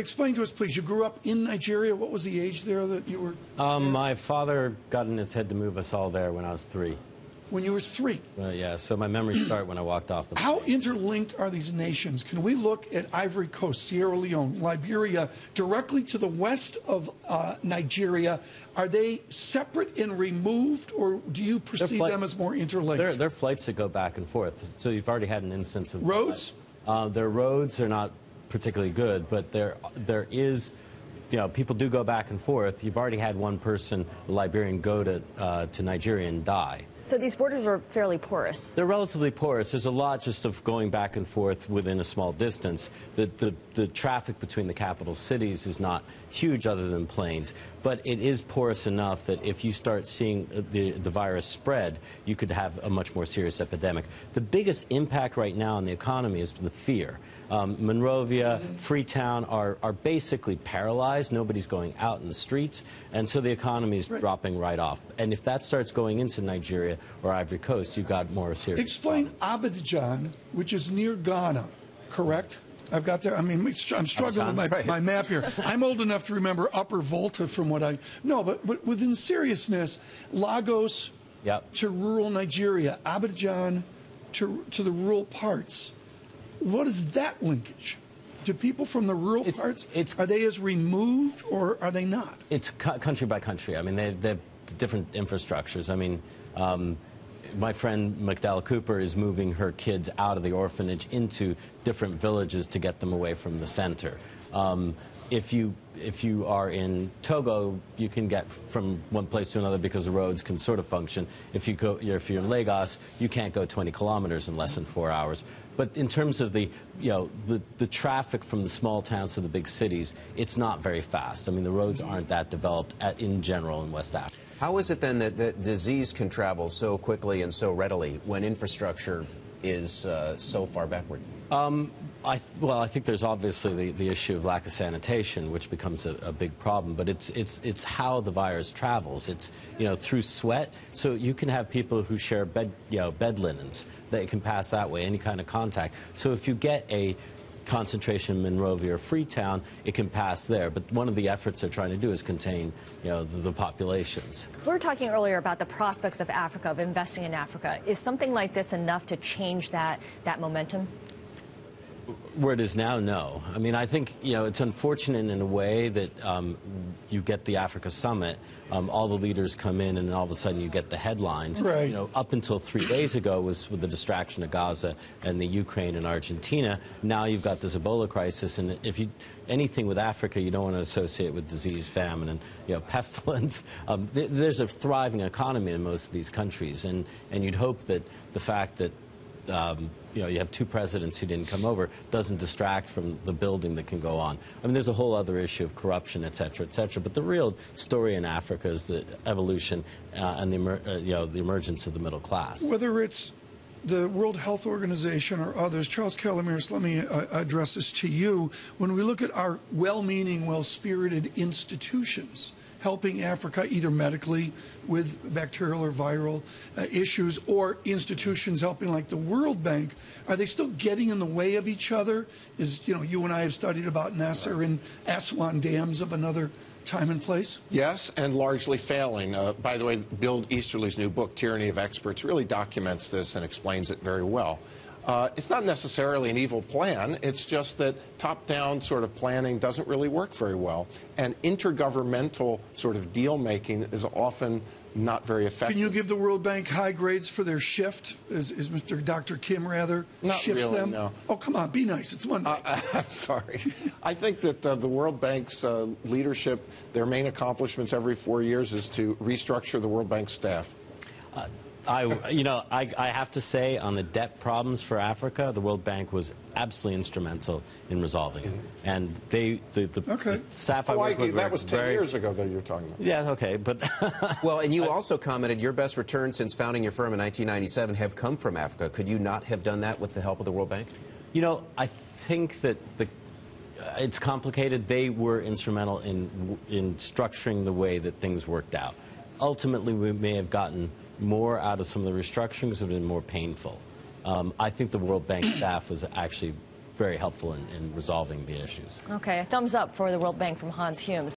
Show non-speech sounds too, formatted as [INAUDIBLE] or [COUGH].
explain to us, please. You grew up in Nigeria. What was the age there that you were? Um, my father got in his head to move us all there when I was three. When you were three. Uh, yeah, so my memories [CLEARS THROAT] start when I walked off the. How plane. interlinked are these nations? Can we look at Ivory Coast, Sierra Leone, Liberia, directly to the west of uh, Nigeria? Are they separate and removed, or do you perceive flight- them as more interlinked? There are flights that go back and forth. So you've already had an instance of Roads? Uh, their roads are not particularly good, but there there is. You know, people do go back and forth. You've already had one person, a Liberian, go to uh, to Nigeria and die. So these borders are fairly porous. They're relatively porous. There's a lot just of going back and forth within a small distance. The, the, the traffic between the capital cities is not huge other than planes, but it is porous enough that if you start seeing the, the virus spread, you could have a much more serious epidemic. The biggest impact right now on the economy is the fear. Um, Monrovia, Freetown are, are basically paralyzed. Nobody's going out in the streets, and so the economy is dropping right off. And if that starts going into Nigeria or Ivory Coast, you've got more serious. Explain Abidjan, which is near Ghana, correct? I've got there. I mean, I'm struggling with my, Right. my map here. I'm old enough to remember Upper Volta from what I no, but but within seriousness, Lagos Yep. to rural Nigeria, Abidjan to to the rural parts. What is that linkage? Do people from the rural It's- parts it's- are they as removed or are they not? It's country by country. I mean, they, they have different infrastructures. I mean, um, my friend McDowell Cooper is moving her kids out of the orphanage into different villages to get them away from the center. Um, if you if you are in Togo, you can get from one place to another because the roads can sort of function. If you go, if you're in Lagos, you can't go 20 kilometers in less than four hours. But in terms of the you know the the traffic from the small towns to the big cities, it's not very fast. I mean, the roads aren't that developed at, in general in West Africa. How is it then that, that disease can travel so quickly and so readily when infrastructure is uh, so far backward? I well, I think there's obviously the, the issue of lack of sanitation, which becomes a, a big problem. But it's it's it's how the virus travels. It's you know through sweat. So you can have people who share bed you know bed linens that can pass that way, any kind of contact. So if you get a concentration in Monrovia or Freetown, it can pass there. But one of the efforts they're trying to do is contain you know the, the populations. We were talking earlier about the prospects of Africa, of investing in Africa. Is something like this enough to change that, that momentum? Where it is now, no. I mean, I think you know it's unfortunate in a way that um, you get the Africa summit, um, all the leaders come in, and all of a sudden you get the headlines. Right. You know, up until three days ago was with the distraction of Gaza and the Ukraine and Argentina. Now you've got this Ebola crisis, and if you anything with Africa, you don't want to associate with disease, famine, and you know [LAUGHS] pestilence. Um, th- there's a thriving economy in most of these countries, and and you'd hope that the fact that um, you know, you have two presidents who didn't come over, doesn't distract from the building that can go on. I mean, there's a whole other issue of corruption, et cetera, et cetera. But the real story in Africa is the evolution uh, and the, uh, you know, the emergence of the middle class. whether it's the World Health Organization or others, Charles Calomiris, let me uh, address this to you. When we look at our well meaning, well spirited institutions helping Africa either medically with bacterial or viral uh, issues or institutions helping like the World Bank, are they still getting in the way of each other? Is, you know, you and I have studied about Nasser and Aswan dams of another time and place? Yes, and largely failing. Uh, by the way, Bill Easterly's new book, Tyranny of Experts, really documents this and explains it very well. Uh, it's not necessarily an evil plan, it's just that top down sort of planning doesn't really work very well. And intergovernmental sort of deal making is often not very effective. Can you give the World Bank high grades for their shift? Is, is Mr. Dr. Kim rather Not shifts really, them? no. Oh, come on, be nice. It's Monday. [LAUGHS] I'm sorry. I think that uh, the World Bank's uh, leadership, their main accomplishments every four years is to restructure the World Bank staff. I, you know, I, I have to say, on the debt problems for Africa, the World Bank was absolutely instrumental in resolving it. And they, the, the, Okay. the staff I Oh, I, with that were was 10 very- years ago that you're talking about. Yeah, okay, but [LAUGHS] Well, and you also commented your best returns since founding your firm in 1997 have come from Africa. Could you not have done that with the help of the World Bank? You know, I think that the uh, it's complicated. They were instrumental in in structuring the way that things worked out. Ultimately, we may have gotten more out of some of the restructurings have been more painful. Um, I think the World Bank [CLEARS THROAT] staff was actually very helpful in, in resolving the issues. Okay, a thumbs up for the World Bank from Hans Humes.